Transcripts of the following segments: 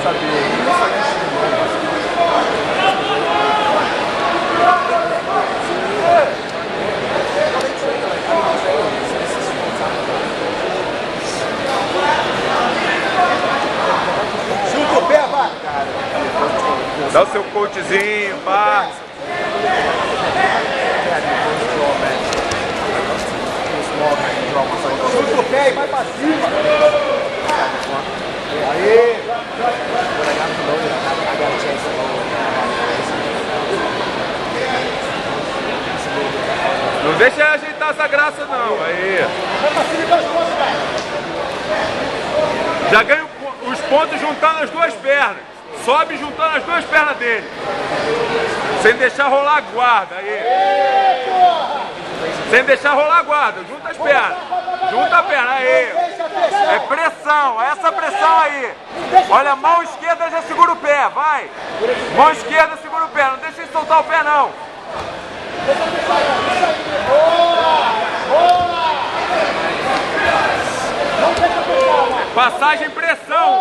Junta o pé, vai. Dá o seu coachzinho, pá. Junta o pé e vai pra cima. Aí. Não deixa ele ajeitar essa graça não. Aí. Já ganha os pontos juntando as duas pernas. Sobe juntando as duas pernas dele. Sem deixar rolar a guarda. Aí. Sem deixar rolar a guarda. Junta as pernas. Junta a perna. Aí. É pressão. Essa pressão aí. Olha, mão esquerda já segura o pé. Vai. Mão esquerda segura o pé. Não deixa ele soltar o pé não. Passagem pressão.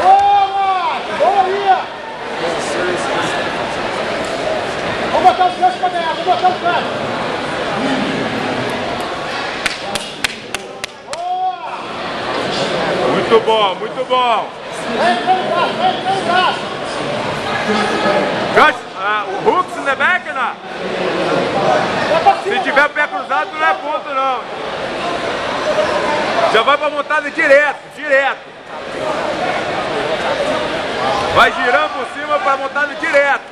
Boa! Boa, Lia! Vamos botar os ganchos pra ganhar, vamos botar os ganchos. Muito bom, muito bom. Vai entrando braço, vai entrando o braço. Josh, ah, o hooks in the back, cima. Se tiver o pé cruzado, não é ponto, não. Já vai pra montada direto, direto. Vai girando por cima pra montada direto.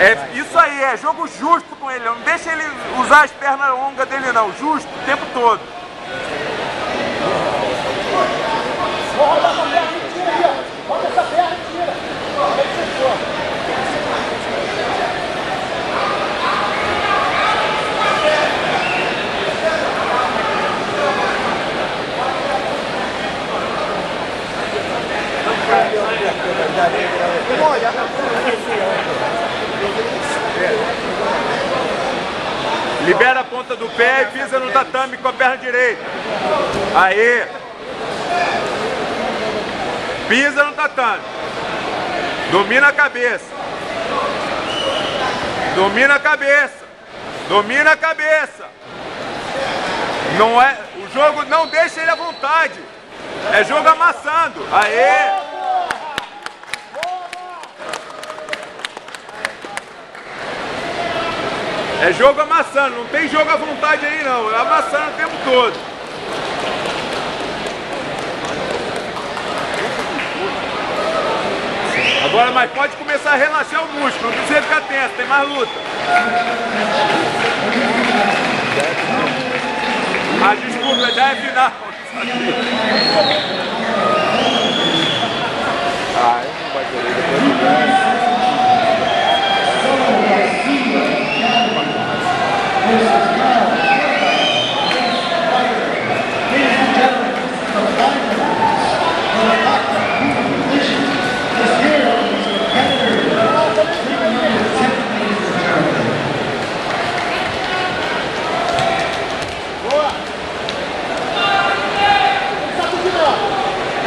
É isso aí, é jogo justo com ele. Não deixa ele usar as pernas longas dele, não. Justo o tempo todo. Vou rodar essa perna e tira aí, ó. Roda essa perna e tira. Aí fechou. Libera a ponta do pé e pisa no tatame com a perna direita. Aí. Pisa no tatame. Domina a cabeça. Domina a cabeça. Domina a cabeça. Não é, o jogo não deixa ele à vontade. É jogo amassando. Aê! É jogo amassando, não tem jogo à vontade aí não, é amassando o tempo todo. Agora, mas pode começar a relaxar o músculo, não precisa ficar tenso, tem mais luta. Ah, desculpa, já é final. Ah, não vai querer depois do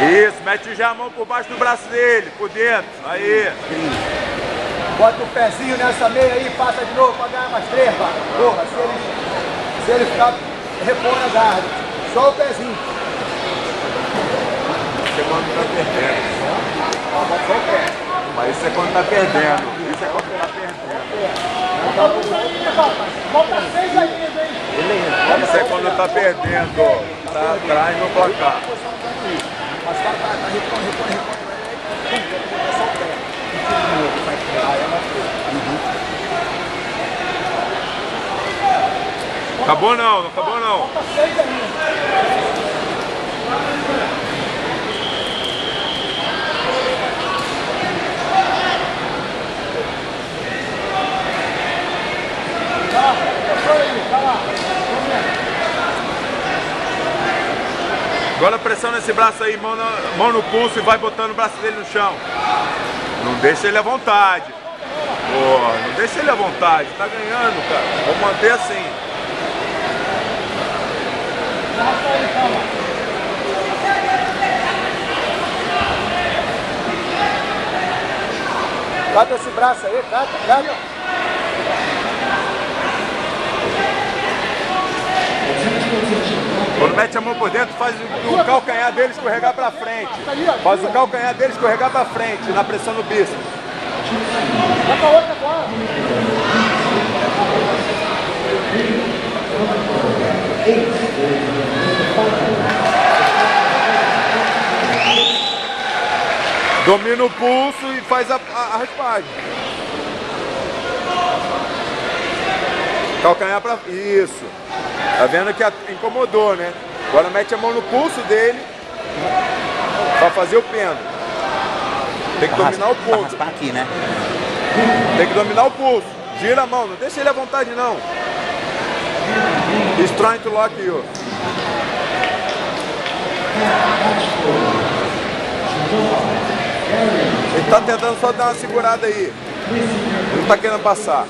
Isso, mete já a mão por baixo do braço dele, por dentro. Aí. Bota o pezinho nessa meia aí, passa de novo pra ganhar mais três, pá. Porra, se ele, se ele ficar repondo a guarda. Só o pezinho. Isso é quando tá perdendo. Só o pé. Mas isso é quando tá perdendo. Isso é quando tá perdendo. Bota seis ainda, hein? Isso é quando tá perdendo. Tá atrás no placar. Mas cara tá, tá repondo, repondo, repondo. Aí, pum, bota só o pé. E tira de novo, vai tirar ela. Acabou não, não acabou não. Agora pressiona esse braço aí, mão, mão no pulso e vai botando o braço dele no chão. Não deixa ele à vontade. Porra, não deixa ele à vontade. Tá ganhando, cara. Vamos manter assim. Cata esse braço aí, cata, cata. Quando mete a mão por dentro, faz o calcanhar dele escorregar pra frente. Faz o calcanhar dele escorregar pra frente, na pressão no bíceps. Vai pra outra agora. Domina o pulso e faz a, a, a raspagem. Calcanhar pra. Isso. Tá vendo que a- incomodou, né? Agora mete a mão no pulso dele pra fazer o pêndulo. Tem que dominar o raspar aqui, né? Tem que dominar o pulso. Gira a mão, não deixa ele à vontade não. He's trying to lock you. Ele tá tentando só dar uma segurada aí. Ele não tá querendo passar.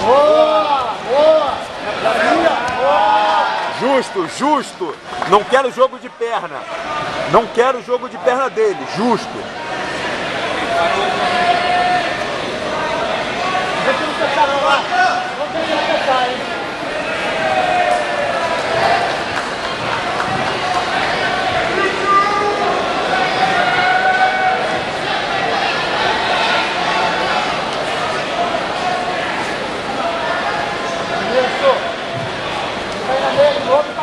Boa, boa. Justo. Não quero jogo de perna. Não quero jogo de perna dele. Justo. Deixa ele fechar não lá. Não tem que fechar, hein. Isso. Vai na meia de novo e passar de novo.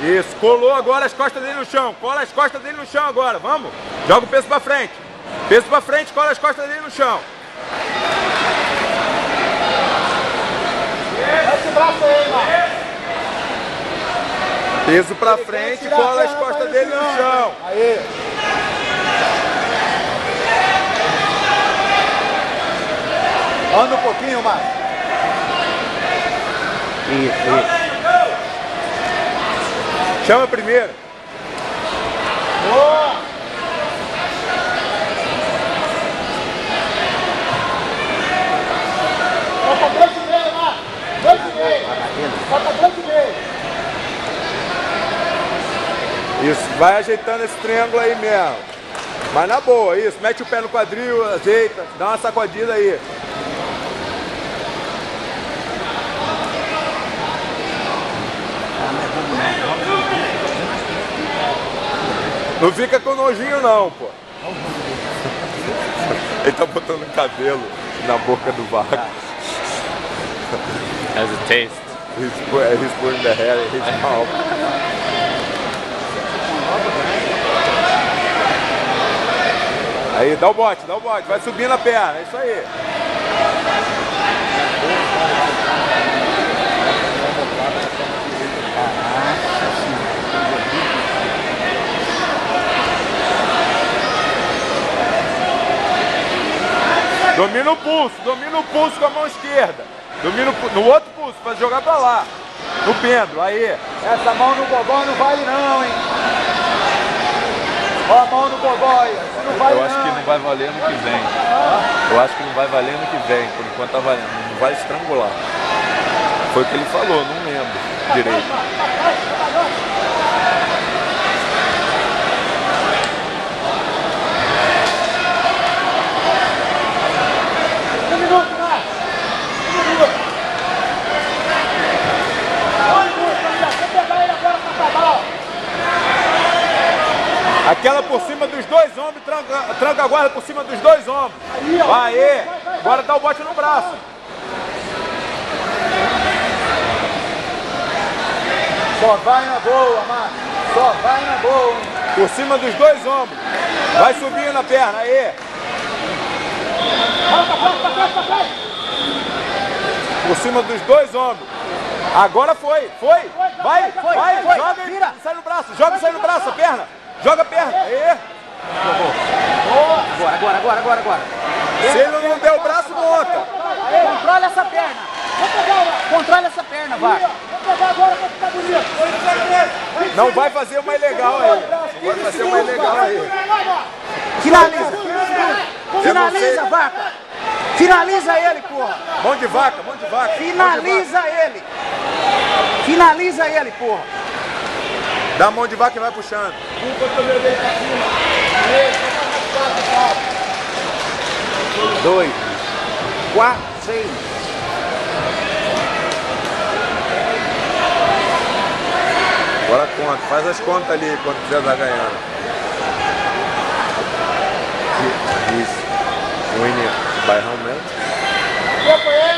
Isso, colou agora as costas dele no chão. Cola as costas dele no chão agora, vamos. Joga o peso pra frente. Peso pra frente, cola as costas dele no chão. Esse braço aí, mano. Peso pra frente, cola as costas dele no chão. Aí. Anda um pouquinho, Márcio. Isso, isso. Chama primeiro. Boa! Falta dois e meio, Márcio. Dois e meio. Falta dois e meio. Isso, vai ajeitando esse triângulo aí mesmo. Mas na boa, isso. Mete o pé no quadril, ajeita, dá uma sacudida aí. Não fica com nojinho não, pô. Ele tá botando cabelo na boca do vaco. Has a taste. He's, he's putting the hair in his mouth. Aí, dá o bote, dá o bote, vai subindo a perna, é isso aí. Domina o pulso, domina o pulso com a mão esquerda. Domina o no outro pulso, para jogar pra lá. No pêndulo, aí. Essa mão no bobó não vale não, hein? Ó a mão no bobó aí. Não vale Eu acho que não. não vai valer ano que vem. Eu acho que não vai valer ano que vem. Por enquanto tá valendo. Não vai estrangular. Foi o que ele falou, não lembro direito. Um minuto, Márcio. Um minuto. Um minuto, Daniel. Vou pegar ele agora pra acabar, ó. Aquela por cima dos dois ombros, tranca a guarda por cima dos dois ombros. Aí. Agora dá o bote no braço. Só vai na boa, Márcio. Só vai na boa? Por cima dos dois ombros. Vai subindo a perna, aí. Por cima dos dois ombros. Agora foi, foi. Vai, vai, joga sai no braço. Joga sai no braço, a perna. Joga a perna, aí. Agora, agora, agora, agora, agora. Se ele não der o braço, monta. Controla essa perna. Controla essa perna, vaca. Vou pegar agora pra ficar bonito. Não vai fazer uma ilegal aí. Não vai fazer uma ilegal aí. Finaliza. Finaliza, vaca. Finaliza ele, porra. Mão de vaca, mão de vaca. mão de vaca. Finaliza ele. Finaliza ele, porra. Dá a mão de vaca e vai puxando. Dois. Quatro, seis. Agora conta, faz as contas ali quando quiser dar ganhando. Isso. How much? Companheiro.